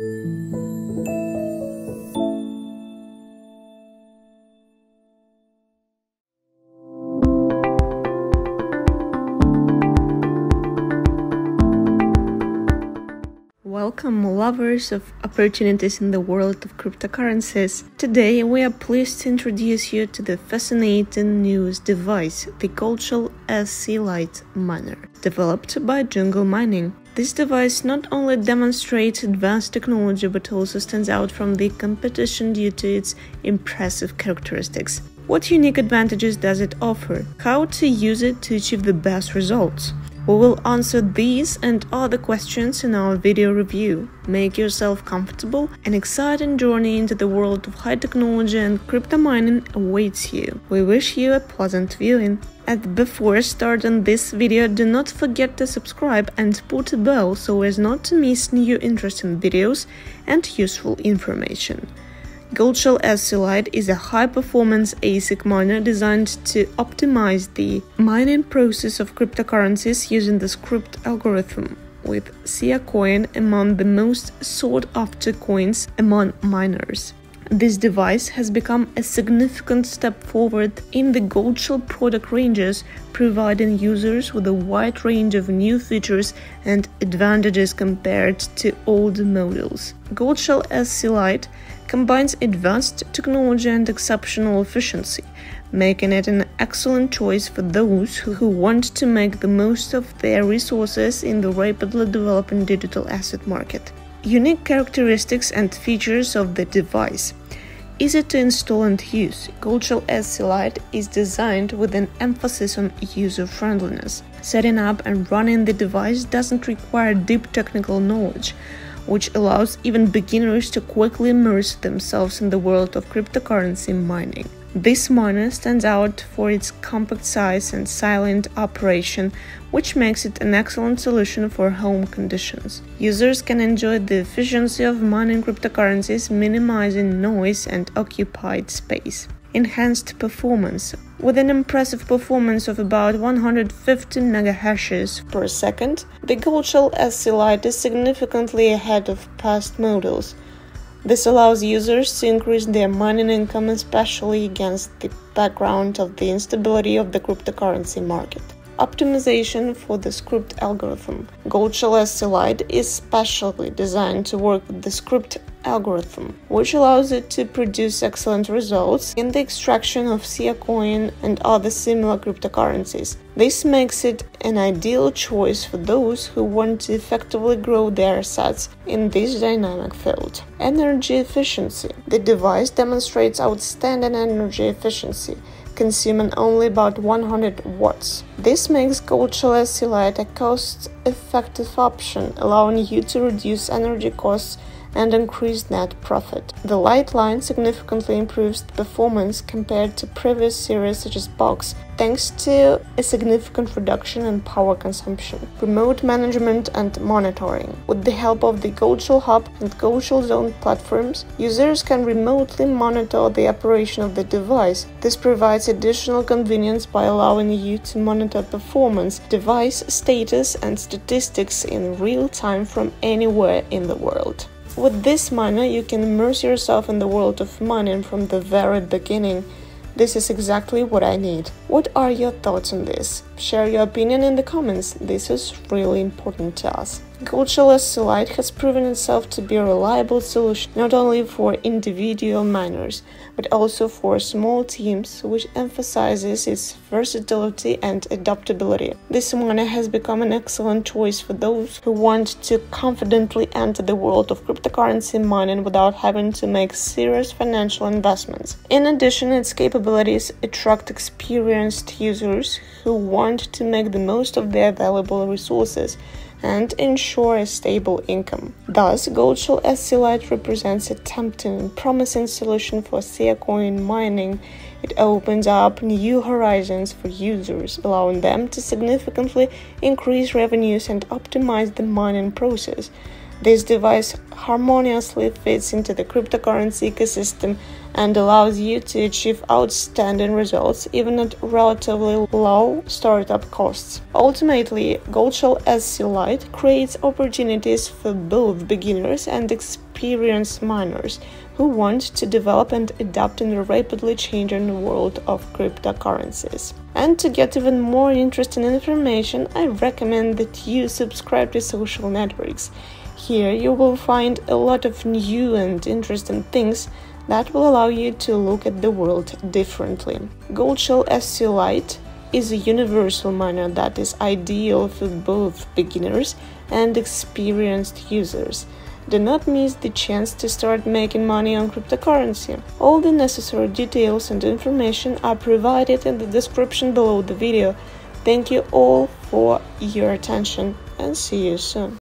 Welcome, lovers of opportunities in the world of cryptocurrencies. Today, we are pleased to introduce you to the fascinating newest device, the Goldshell SC Lite Miner, developed by Jingle Mining. This device not only demonstrates advanced technology but also stands out from the competition due to its impressive characteristics. What unique advantages does it offer? How to use it to achieve the best results? We will answer these and other questions in our video review. Make yourself comfortable. An exciting journey into the world of high technology and crypto mining awaits you. We wish you a pleasant viewing. And before starting this video, do not forget to subscribe and put a bell so as not to miss new interesting videos and useful information. Goldshell SC is a high-performance ASIC miner designed to optimize the mining process of cryptocurrencies using the Scrypt algorithm, with Siacoin among the most sought-after coins among miners. This device has become a significant step forward in the Goldshell product ranges, providing users with a wide range of new features and advantages compared to older models. Goldshell SC Lite combines advanced technology and exceptional efficiency, making it an excellent choice for those who want to make the most of their resources in the rapidly developing digital asset market. Unique characteristics and features of the device. Easy to install and use, Goldshell SC Lite is designed with an emphasis on user friendliness. Setting up and running the device doesn't require deep technical knowledge which allows even beginners to quickly immerse themselves in the world of cryptocurrency mining. This miner stands out for its compact size and silent operation, which makes it an excellent solution for home conditions. Users can enjoy the efficiency of mining cryptocurrencies, minimizing noise and occupied space enhanced performance. With an impressive performance of about 150 megahashes per second, the Goldshell SC Lite is significantly ahead of past models. This allows users to increase their mining income, especially against the background of the instability of the cryptocurrency market optimization for the Scrypt algorithm. Goldshell SC Lite is specially designed to work with the Scrypt algorithm, which allows it to produce excellent results in the extraction of Siacoin and other similar cryptocurrencies. This makes it an ideal choice for those who want to effectively grow their assets in this dynamic field. Energy efficiency. The device demonstrates outstanding energy efficiency consuming only about 100 watts. This makes Goldshell SC Lite a cost-effective option, allowing you to reduce energy costs and increased net profit. The Lite line significantly improves the performance compared to previous series such as Box, thanks to a significant reduction in power consumption, remote management and monitoring. With the help of the Goldshell Hub and Goldshell Zone platforms, users can remotely monitor the operation of the device. This provides additional convenience by allowing you to monitor performance, device status and statistics in real time from anywhere in the world. With this miner, you can immerse yourself in the world of mining from the very beginning. This is exactly what I need. What are your thoughts on this? Share your opinion in the comments, this is really important to us. SC Lite has proven itself to be a reliable solution not only for individual miners, but also for small teams, which emphasizes its versatility and adaptability. This miner has become an excellent choice for those who want to confidently enter the world of cryptocurrency mining without having to make serious financial investments. In addition, its capabilities attract experienced users who want to make the most of their available resources and ensure a stable income. Thus, Goldshell SC represents a tempting and promising solution for Siacoin mining. It opens up new horizons for users, allowing them to significantly increase revenues and optimize the mining process. This device harmoniously fits into the cryptocurrency ecosystem and allows you to achieve outstanding results even at relatively low startup costs. Ultimately, Goldshell SC Lite creates opportunities for both beginners and experienced miners who want to develop and adapt in the rapidly changing world of cryptocurrencies. And to get even more interesting information, I recommend that you subscribe to social networks. Here you will find a lot of new and interesting things that will allow you to look at the world differently. Goldshell SC Lite is a universal miner that is ideal for both beginners and experienced users. Do not miss the chance to start making money on cryptocurrency. All the necessary details and information are provided in the description below the video. Thank you all for your attention and see you soon.